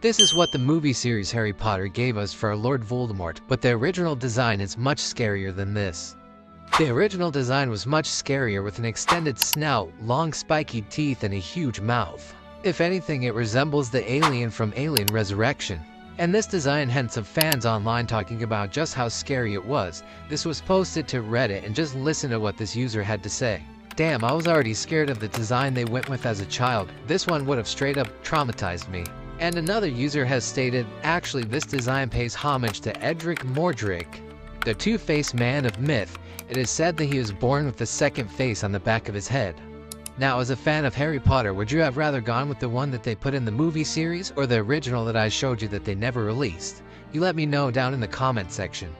This is what the movie series Harry Potter gave us for Lord Voldemort, but the original design is much scarier than this. The original design was much scarier with an extended snout, long spiky teeth, and a huge mouth. If anything, it resembles the alien from Alien Resurrection. And this design had some fans online talking about just how scary it was. This was posted to Reddit and just listen to what this user had to say. Damn, I was already scared of the design they went with as a child. This one would have straight up traumatized me. And another user has stated, actually this design pays homage to Edward Mordake, the two-faced man of myth. It is said that he was born with the second face on the back of his head. Now, as a fan of Harry Potter, would you have rather gone with the one that they put in the movie series or the original that I showed you that they never released? You let me know down in the comment section.